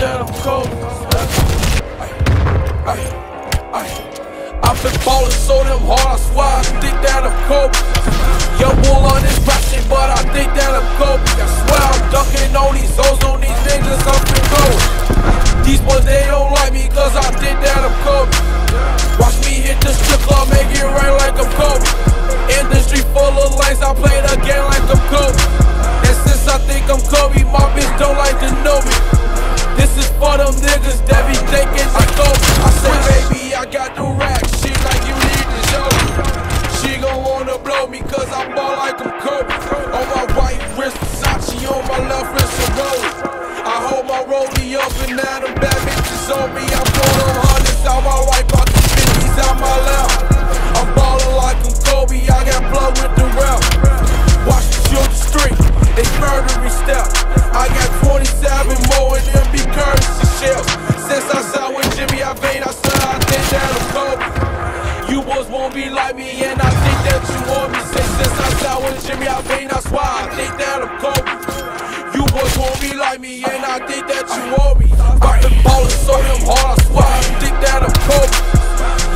Kobe. Ay, ay, I've been ballin' so damn hard, I swear I think that I'm Kobe. Young bull on this rap shit, but I think that I'm thinking I Kobe. I say, baby, I got the rack, shit like you need to show. She gon' wanna blow me, cause I ball like I'm Kobe. On my right wrist, Versace, on my left wrist, a Rollie. I hold my rollie up and now them bad bitches on me. I pull them hundreds out my right pocket, fifties out my left. You boys won't be like me, and I think that you want me. Since, since I with Jimmy Iovine, that's why I think that I'm Kobe. You boys won't be like me, and I think that you want me. I've been ballin' so damn hard, I swear I think that I'm Kobe.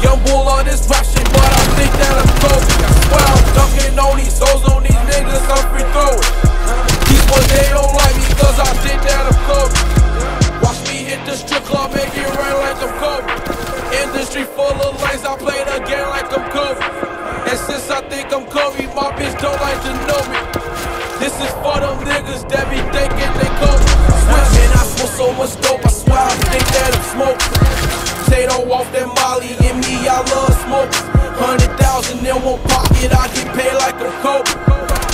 Young bull on this rap shit, but I think that I'm Kobe. I swear I'm dunking on these hoes, on these niggas, I'm free throwing. These boys, they don't like me, cause I think that I'm Kobe. Watch me hit the strip club, make it rain like I'm Kobe. Industry full of lanes, I play the game like I'm Kobe. And since I think I'm Kobe, my bitch don't like to know me. This is for them niggas that be thinking they Kobe. Switch, man, I smoke so much dope, I swear I think that I'm smoking. Potato off that Molly, and me, I love smoking. Hundred thousand in one pocket, I get paid like I'm Kobe.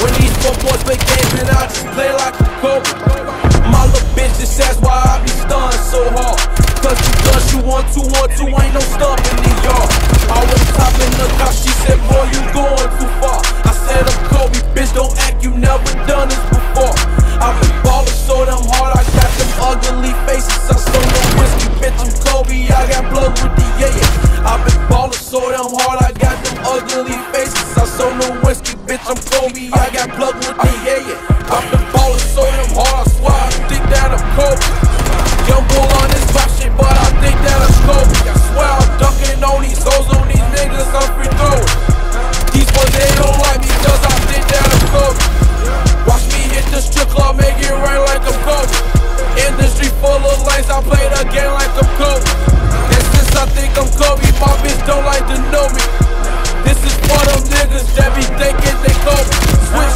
When these four boys play games, man, I just play like I'm Kobe. My little bitch just says why I be stunned so hard. Cause you want to, want to, ain't no stumping in yard. I was top in the car, she said, boy, you going too far. I said, I'm Kobe, bitch, don't act, you never done this before. I've been ballin' so damn hard, I got them ugly faces. I stole no whiskey, bitch, I'm Kobe, I got blood with the yeah. I've been ballin' so damn hard, I got them ugly faces. I stole no whiskey, bitch, I'm Kobe, I got blood with the yeah, yeah. Every day, that thinking they go switch.